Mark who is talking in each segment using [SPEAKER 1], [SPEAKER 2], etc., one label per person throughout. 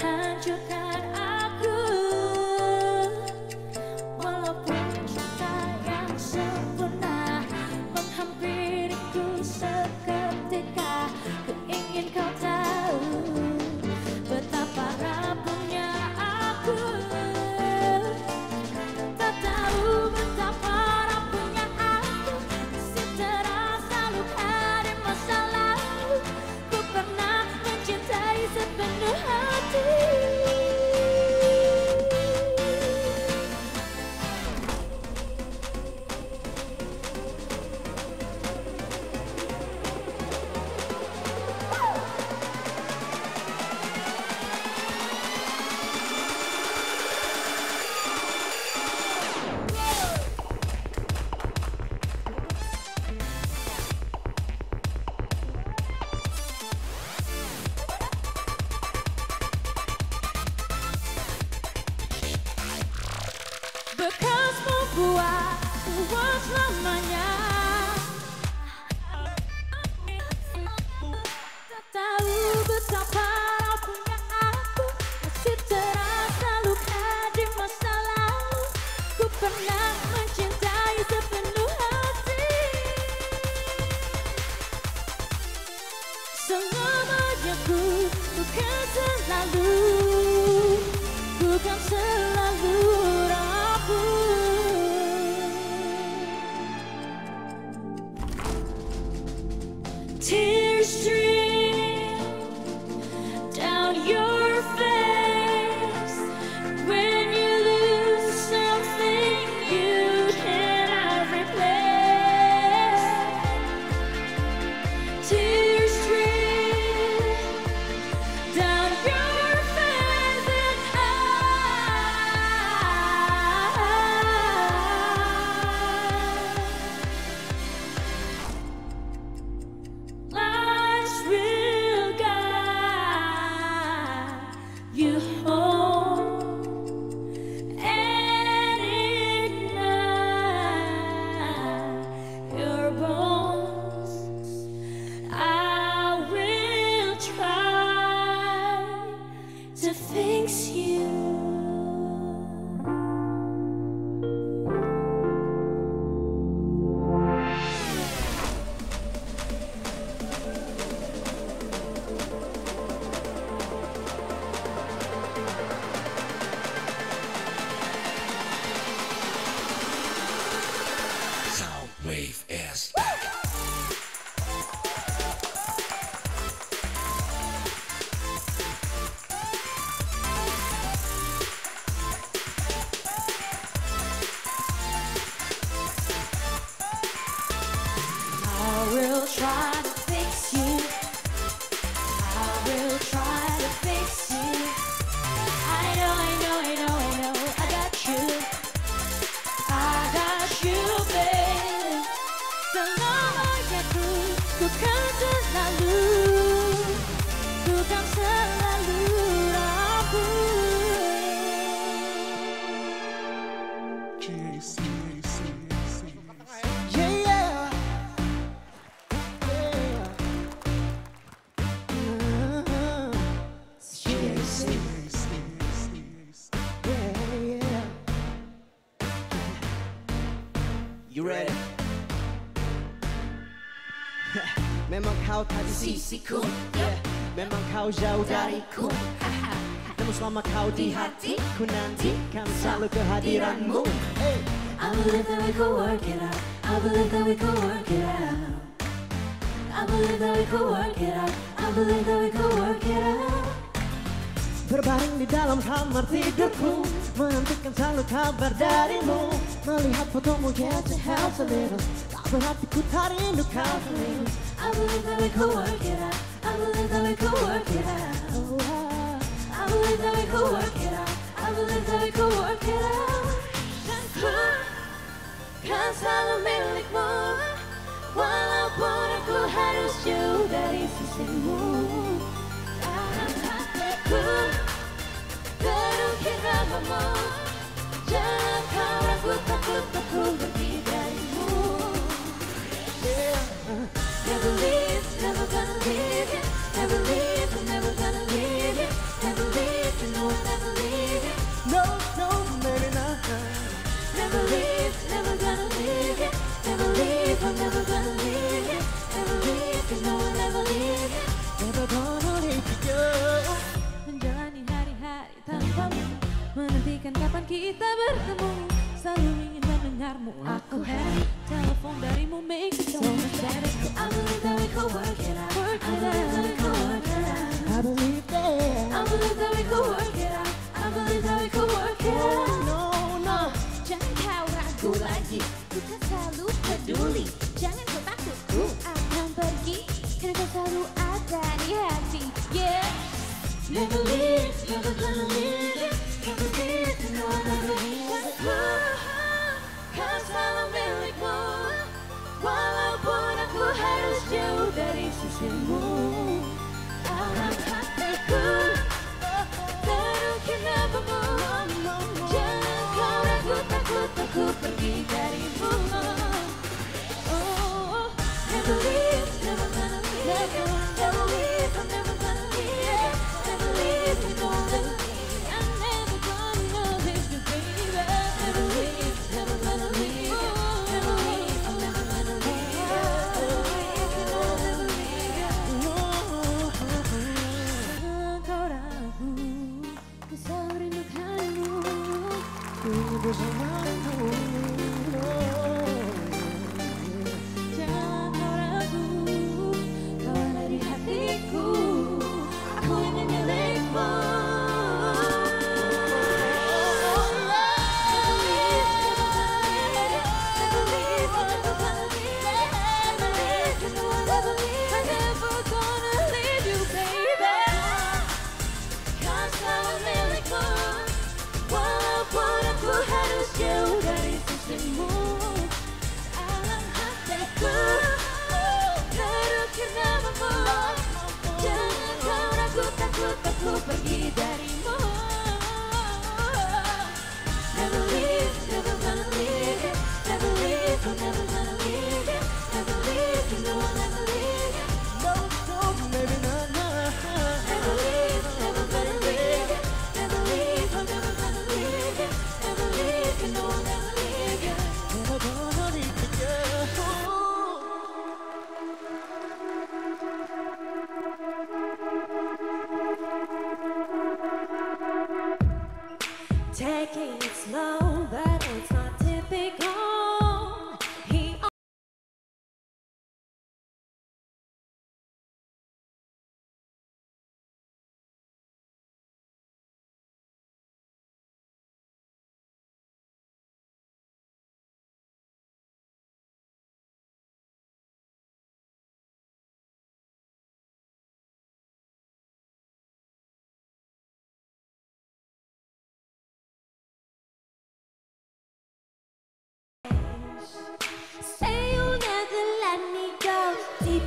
[SPEAKER 1] hancurkan You
[SPEAKER 2] ready? Memang kau tadi sisiku yeah. Memang kau jauh dariku Namun selama kau di hatiku nanti Kan selalu kehadiranmu hey.
[SPEAKER 1] I believe that we could work it out. I believe that we could work it out. I believe that we could work it out. I believe that we could work it out.
[SPEAKER 2] Berbaring di dalam kamar tidurku Menantikan selalu kabar darimu Melihat fotomu yeah to help a little Tak berhatiku tak rindu kau sendiri
[SPEAKER 1] I believe that we could work it out. I believe that we could work it out. I believe that we could work it out. I believe that we could work it out. Dan ku selalu milikmu Walaupun aku harus jauh dari sisimu Never leave, never gonna leave you Never leave, never gonna leave you Never leave, you know taking it slow.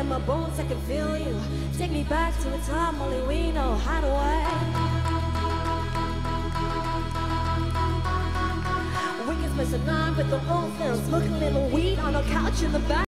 [SPEAKER 1] in my bones, I can feel you. Take me back to a time only we know how to I? We can spend night with the old films, smoking little weed on a couch in the back.